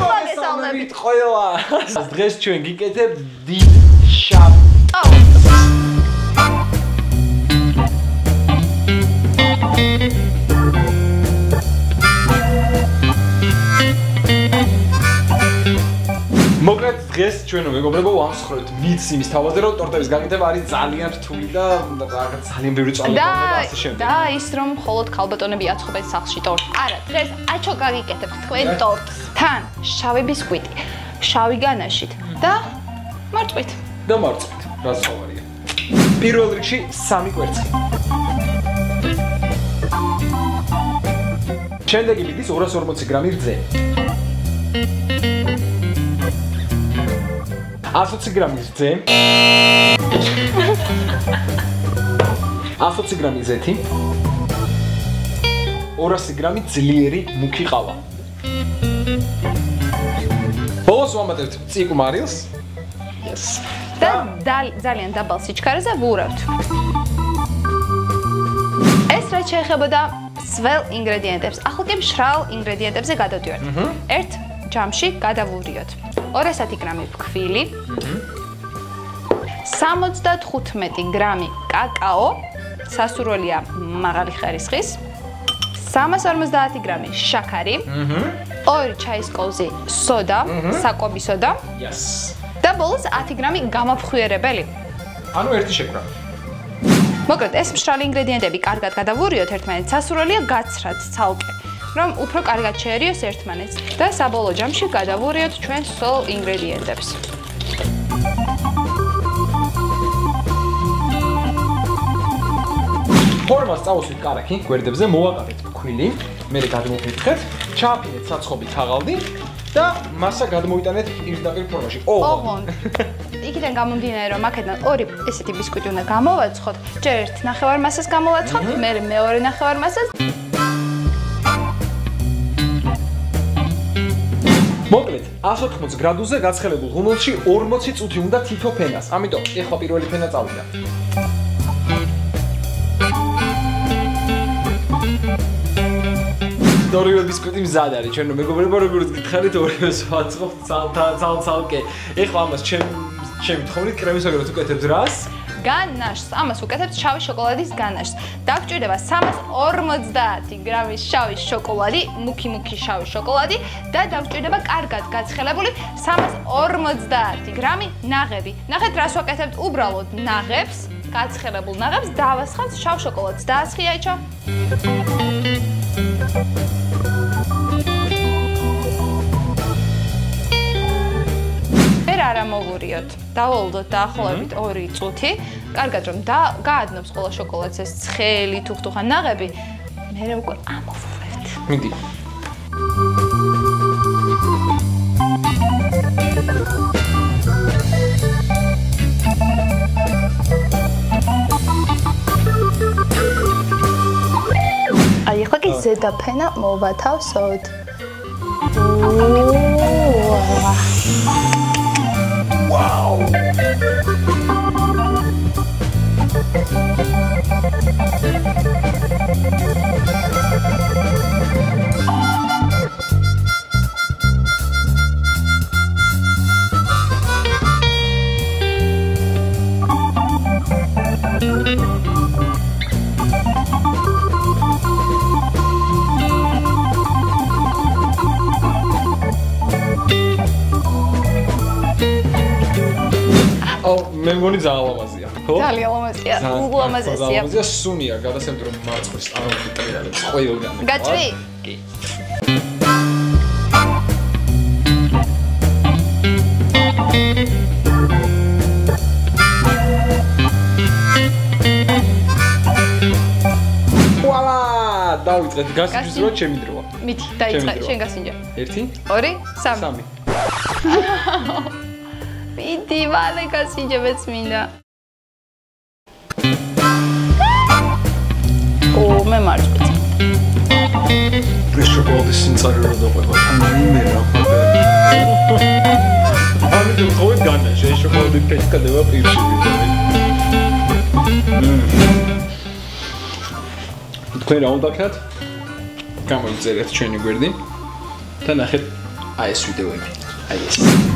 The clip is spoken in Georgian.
მოგესალმებით ყველა. დღეს ჩვენ გიკეთებთ დიდ შაბ. ჩვენო მეგობრებო ვამსხვრევთ მიც იმის თავაზე რომ ტორტების გაკეთება არის ძალიან რთული და რაღაც ძალიან ბევრი წვალება და ასე შემდეგ. და ის რომ მხოლოდ ქალბატონები აცხობენ სახლში ტორტს. არა, დღეს აჩო გაგიკეთებთ თქვენ ტორტს. თან შავი ბისკვიტი, შავი განაშით და მარწყვით. და მარწყვით, რა სწავარია. პირველ რიგში სამი კვერცხი. შემდეგი მიდის 240 გრამი რძე. 120 გრამი რძე. 120 გრამი ზეთი. 200 გრამი ძლიერი მუქი ყავა. ბოლოს ვამატებთ წიკ მარილს. Yes. და ძალიან დაბალ სიჩქარეზე ვურავთ. ეს რაც შეეხებოდა სველ ინგრედიენტებს, ახლა კი მშრალ ინგრედიენტებზე გადავდივართ. ერთ ჯამში გადავურიოთ 210 გრამი ფქვილი. 75 გრამი კაკაო, სასურველია მაღალი ხარისხის. 350 გრამი შაქარი. ორი ჩაის კოლზი სოდა, საკვები სოდა. Yes. და ბოლოს 10 გრამი გამაფხვიერებელი. ანუ ერთი შეკრა. მოკლედ, ეს მშრალი ინგრედიენტები კარგად გადავურიოთ ერთმანეთს, სასურველია გაცრათ ცალკე. რომ უფრო კარგად შეერიოს ერთმანეთს და საბოლოო ჯამში გადავურიოთ ჩვენ სოლ ინგრედიენტებს. ფორმას წავუსვით კარაქი, გვერდებზე მოვაყარეთ ფქვილი, მე გადმოფეთქეთ, ჩააფინეთ საცხობი თაღალდი და მასა გადმოიტანეთ პირდაპირ ფორმაში. ოღონ. იქიდან გამომდინარე რომ აქედან ორი ესეთი ბისკვიტი უნდა გამოვაცხოთ, ჯერ ერთ ნახევარ მასას გამოვაცხოთ, მე მეორე ნახევარ მასას. მოკლედ 180 გრადუსზე გაცხელებულ ღუმელში 40 წუთი უნდა თითო ფენას. ამიტომ ეხლა პირველი ფენა წავიდა. ორივე ბისკვიტი მზად არის. ჩვენ მეგობრებო როგორც გითხარით ორივე სვაცხობ ცალ-ცალ-ცალკე. ეხლა ამას ჩემ ჩემ თხოვნით კრემისაგრად უკეთებთ რას? განაშს. ამას უკეთებთ შავი შოკოლადის განაშს. დაგჭირდება 350 გრამი შავი შოკოლადი, მუქი-მუქი შავი შოკოლადი და დაგჭირდება კარგად გაცხელებული 350 გრამი ნაღები. ნახეთ რას ვაკეთებთ უბრალოდ ნაღებს, გაცხელებულ ნაღებს დავასხავთ შავ შოკოლადს. დაასხია ეჩო. არა მოვურიოთ. დავალდოთ დაახლოებით 2 წუთი. კარგად რომ და გაადნობს ყველა შოკოლადს ეს ცხელი თუხთუხა ნაღები. მე უკვე ამოვურებთ. მიდი. აი ხო კი ზედა ფენა მოვათავსოთ. Wow! მე მგონი ძალიან ლამაზია. ხო? ძალიან ლამაზია. ულამაზესია. ლამაზია სუნია, გადასემთ რომ მარცხვის არავითარ ტრიალებს ყველგან. გაჭრი? კი. დავიწყეთ გასინჯის რო ჩემი დროა. მით დაიწყე, შენ გასინჯა. 1 2 3 3 მიდი ვალე გასიჯებეც მინდა. ო მე მარწყვით. ეს შოკოლადის სიმწარე რო დაყვება თან მე რა ამიტომ ხო განა შე შოკოლადი პესკადება პირში თქვენ რა უნდა ქნათ გამოიწერეთ ჩვენი გვერდი და ნახეთ აი ეს ვიდეოები. აი ეს.